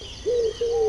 Woohoo!